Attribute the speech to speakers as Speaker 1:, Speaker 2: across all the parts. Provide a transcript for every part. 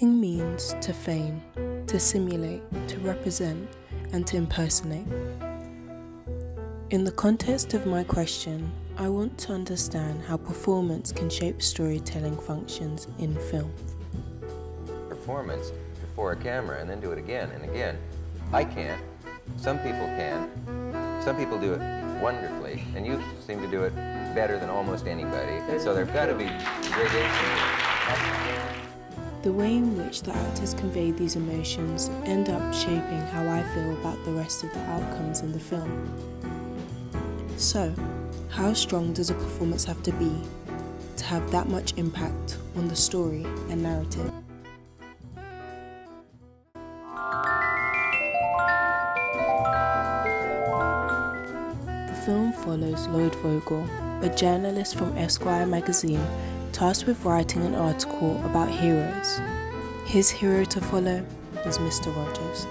Speaker 1: Means to feign, to simulate, to represent, and to impersonate. In the context of my question, I want to understand how performance can shape storytelling functions in film.
Speaker 2: Performance before a camera and then do it again and again. I can't. Some people can. Some people do it wonderfully, and you seem to do it better than almost anybody. So there've got to be gradations.
Speaker 1: The way in which the actors convey these emotions end up shaping how I feel about the rest of the outcomes in the film. So, how strong does a performance have to be to have that much impact on the story and narrative? Follows Lloyd Vogel, a journalist from Esquire magazine tasked with writing an article about heroes. His hero to follow is Mr. Rogers.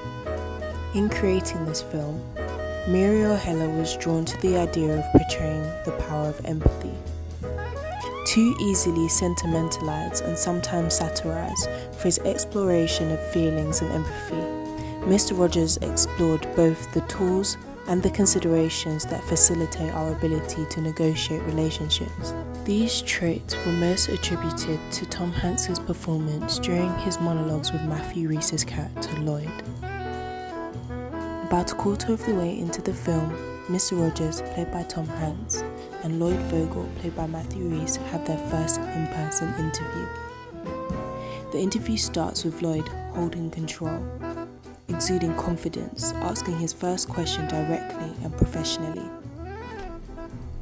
Speaker 1: In creating this film, Marielle Heller was drawn to the idea of portraying the power of empathy. Too easily sentimentalized and sometimes satirized for his exploration of feelings and empathy, Mr. Rogers explored both the tools and the considerations that facilitate our ability to negotiate relationships. These traits were most attributed to Tom Hanks's performance during his monologues with Matthew Rhys's character Lloyd. About a quarter of the way into the film, Mr. Rogers, played by Tom Hanks, and Lloyd Vogel, played by Matthew Rhys, have their first in person interview. The interview starts with Lloyd holding control, exuding confidence, asking his first question directly and professionally.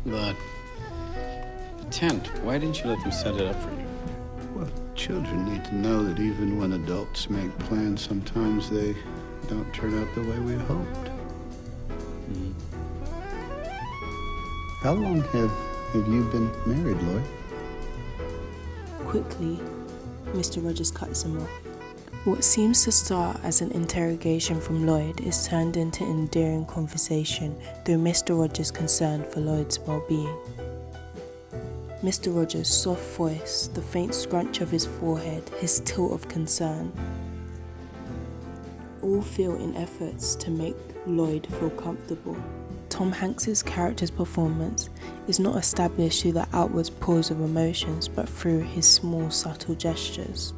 Speaker 3: But, tent, why didn't you let them set it up for you?
Speaker 4: Well, children need to know that even when adults make plans, sometimes they don't turn out the way we hoped.
Speaker 3: Mm.
Speaker 4: How long have, have you been married, Lloyd?
Speaker 1: Quickly, Mr. Rogers cuts him off. What seems to start as an interrogation from Lloyd is turned into endearing conversation through Mr. Rogers' concern for Lloyd's well being. Mr. Rogers' soft voice, the faint scrunch of his forehead, his tilt of concern, all feel in efforts to make Lloyd feel comfortable. Tom Hanks's character's performance is not established through the outward pause of emotions, but through his small, subtle gestures.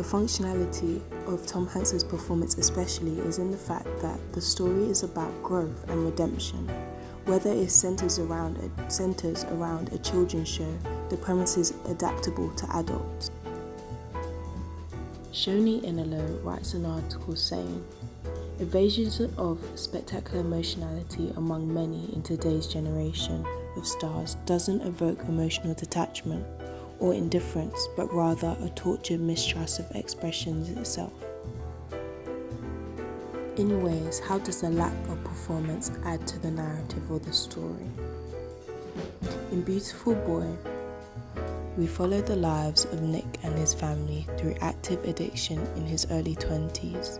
Speaker 1: The functionality of Tom Hanks's performance, especially, is in the fact that the story is about growth and redemption. Whether it centers around a, centers around a children's show, the premise is adaptable to adults. Shoni Inelo writes an article saying, Evasions of spectacular emotionality among many in today's generation of stars doesn't evoke emotional detachment or indifference, but rather a tortured mistrust of expressions itself. In ways, how does the lack of performance add to the narrative or the story? In Beautiful Boy, we follow the lives of Nick and his family through active addiction in his early 20s.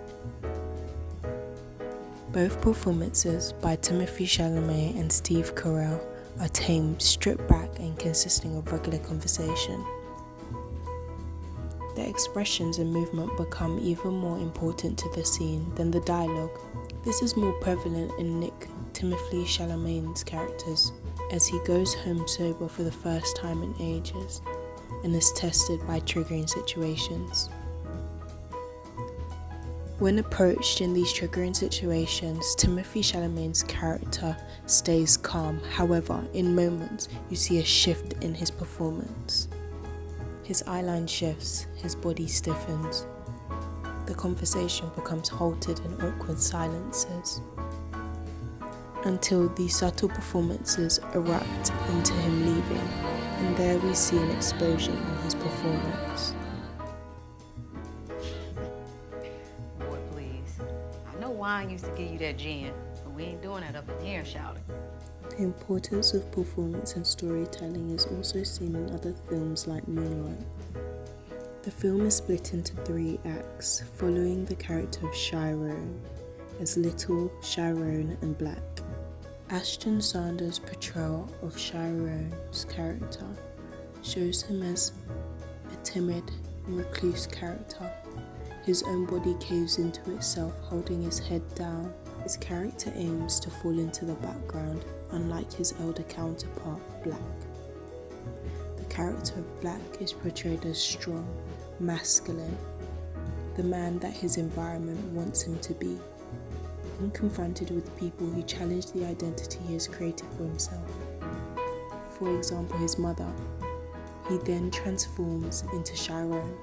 Speaker 1: Both performances by Timothy Chalamet and Steve Carell are tame, stripped back, and consisting of regular conversation. The expressions and movement become even more important to the scene than the dialogue. This is more prevalent in Nick Timothée Chalamet's characters as he goes home sober for the first time in ages and is tested by triggering situations. When approached in these triggering situations, Timothy Chalamet's character stays calm. However, in moments, you see a shift in his performance. His eyeline shifts, his body stiffens. The conversation becomes halted in awkward silences. Until these subtle performances erupt into him leaving, and there we see an explosion in his performance.
Speaker 5: Wine used to give you that gin, but we ain't doing that up in here, shouting.
Speaker 1: The importance of performance and storytelling is also seen in other films like Moonlight. The film is split into three acts, following the character of Chiron as Little, Chiron, and Black. Ashton Sanders' portrayal of Chiron's character shows him as a timid, recluse character. His own body caves into itself, holding his head down. His character aims to fall into the background, unlike his elder counterpart, Black. The character of Black is portrayed as strong, masculine, the man that his environment wants him to be. When confronted with people who challenge the identity he has created for himself, for example, his mother, he then transforms into Chiron.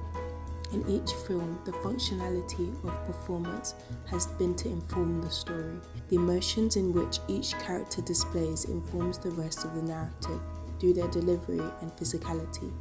Speaker 1: In each film, the functionality of performance has been to inform the story. The emotions in which each character displays informs the rest of the narrative through their delivery and physicality.